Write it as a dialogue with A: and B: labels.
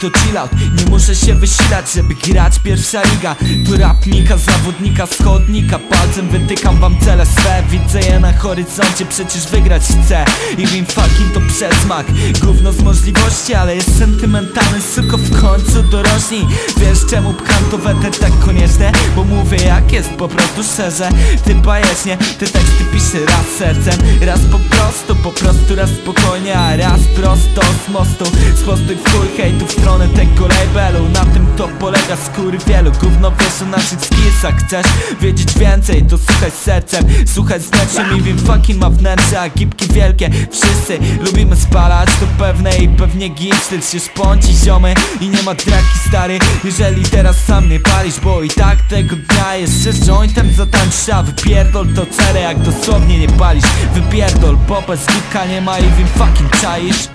A: to chill out. Nie muszę się wysilać, żeby grać pierwsza liga. Tu rapnika, zawodnika, schodnika Palcem wytykam wam cele swe. Widzę je na horyzoncie, przecież wygrać chcę. I wim fucking to przedsmak Gówno z możliwości, ale jest sentymentalny Suko w końcu dorośli. Wiesz czemu pcham to weter tak koniecznie? Bo mówię jak jest, po prostu szczerze. Ty bajecznie, te teksty piszę raz sercem. Raz po prostu, po prostu raz spokojnie A raz prosto z mostu. Spostój w chuj hejtu w stronę tego labelu. Na tym to polega skóry wielu Gówno wiesz o naszych skillsach Chcesz wiedzieć więcej, to słuchaj sercem. Słuchaj z wnętrzem i wiem fucking ma wnętrze A gipki wielkie, wszyscy lubimy spalać To pewne i pewnie git. Styl się szpąci ziomy i nie ma draki stary. Jeżeli teraz sam nie palisz, bo i tak tego dnia Jeszcze z jointem zatańcza Wypierdol to cerę jak dosłownie nie palisz. Wypierdol, bo bez gipka nie ma i wiem fucking czaisz